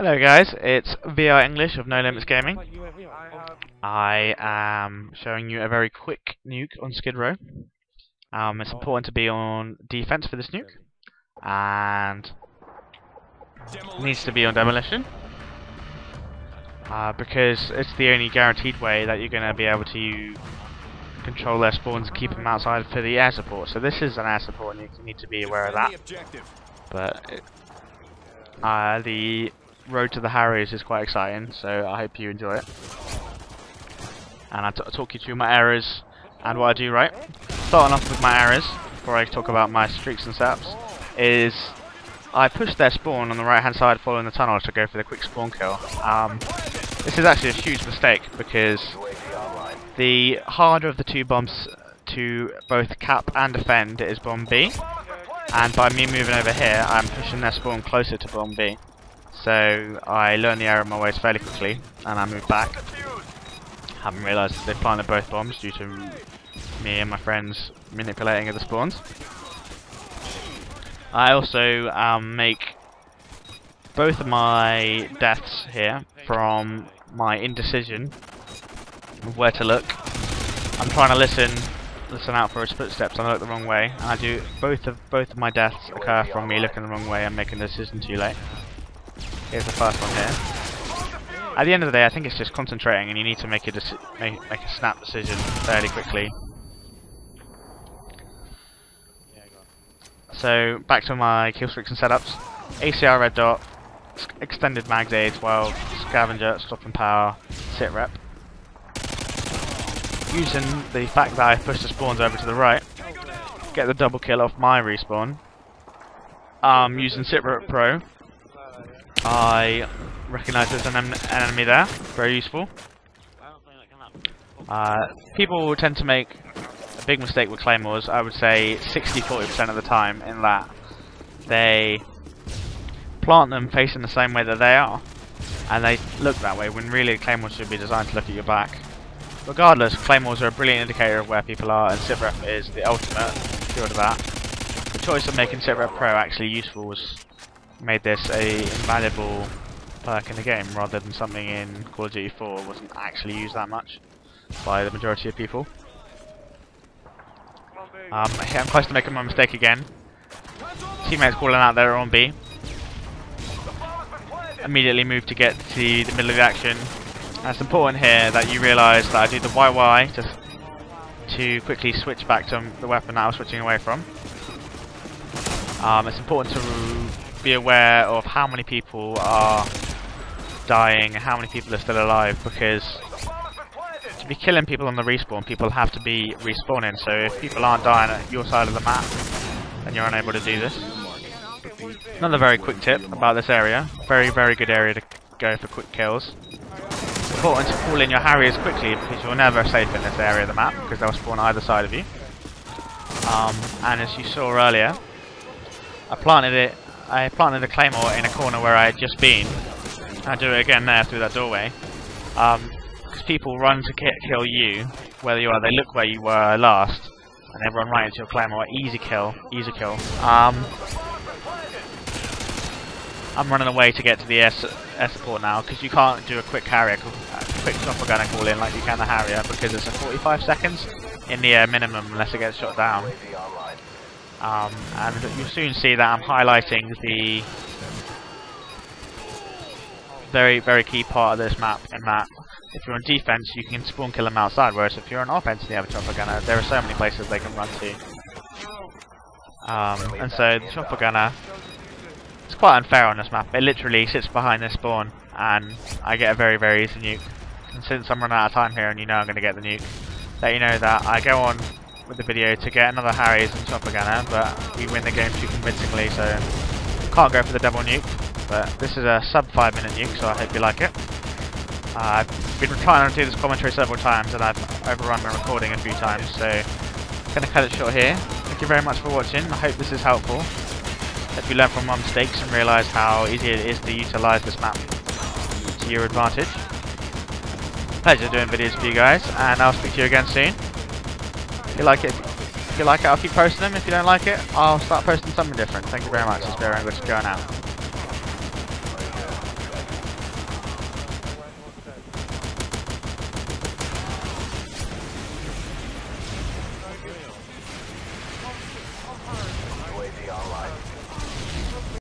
Hello guys, it's VR English of No Limits Gaming. I am showing you a very quick nuke on Skidrow. Um, it's important to be on defense for this nuke, and needs to be on demolition, uh, because it's the only guaranteed way that you're going to be able to control their spawns and keep them outside for the air support. So this is an air support, and you need to be aware of that. But uh, the road to the Harriers is quite exciting, so I hope you enjoy it. And I'll talk you through my errors and what I do right. Starting off with my errors, before I talk about my streaks and setups, is I push their spawn on the right hand side following the tunnel to go for the quick spawn kill. Um, this is actually a huge mistake because the harder of the two bombs to both cap and defend is bomb B. And by me moving over here, I'm pushing their spawn closer to bomb B. So I learned the error of my ways fairly quickly, and I moved back. Haven't realised they planted both bombs due to me and my friends manipulating the spawns. I also um, make both of my deaths here from my indecision of where to look. I'm trying to listen listen out for his footsteps and I look the wrong way. And I do both of both of my deaths occur from me looking the wrong way and making a decision too late. Here's the first one here. At the end of the day, I think it's just concentrating, and you need to make a make, make a snap decision fairly quickly. So back to my kill streaks and setups. ACR red dot, extended mags A12, scavenger, stopping power, sit rep. Using the fact that I pushed the spawns over to the right, get the double kill off my respawn. Um, using sit rep pro, I recognise there's an, enemy there. Very useful. Uh, people tend to make a big mistake with claymores. I would say 60-40% of the time in that they plant them facing the same way that they are, and they look that way when really claymores should be designed to look at your back. Regardless, claymores are a brilliant indicator of where people are, and sitrep is the ultimate cure to that. The choice of making sitrep pro actually useful was made this a invaluable perk in the game rather than something in Call of Duty 4 wasn't actually used that much by the majority of people. Um, I'm close to making my mistake again. Teammates calling out there on B. Immediately move to get to the middle of the action. It's important here that you realise that I do the YY just to quickly switch back to the weapon that I was switching away from. Um, it's important to be aware of how many people are dying, and how many people are still alive, because to be killing people on the respawn, people have to be respawning, so if people aren't dying at your side of the map, then you're unable to do this. Another very quick tip about this area, very very good area to go for quick kills. Important to call in your Harriers quickly, because you're never safe in this area of the map, because they'll spawn either side of you. Um, and as you saw earlier, I planted it I planted a claymore in a corner where I had just been. I do it again there through that doorway. Um, people run to kill you, whether you are, they look where you were last, and everyone right into your claymore. Easy kill, easy kill. Um, I'm running away to get to the air, air support now, because you can't do a quick Harrier, a quick chopper gun and call in like you can the Harrier, because it's a 45 seconds in the air minimum unless it gets shot down. Um, and you'll soon see that I'm highlighting the very, very key part of this map in that if you're on defense, you can spawn kill them outside, whereas if you're on offense you have a chopper gunner, there are so many places they can run to. Um, and so the chopper gunner it's quite unfair on this map. It literally sits behind this spawn, and I get a very, very easy nuke. And since I'm running out of time here, and you know I'm going to get the nuke, let you know that I go on with the video to get another Harriers and Chopper Gunner, but we win the game too convincingly, so can't go for the double nuke. But this is a sub 5 minute nuke, so I hope you like it. Uh, I've been trying to do this commentary several times, and I've overrun my recording a few times, so I'm going to cut it short here. Thank you very much for watching, I hope this is helpful. Hope you learn from my mistakes and realise how easy it is to utilise this map to your advantage. Pleasure doing videos for you guys, and I'll speak to you again soon you like it, if you like it, I'll keep posting them. If you don't like it, I'll start posting something different. Thank you very much. It's very good going out.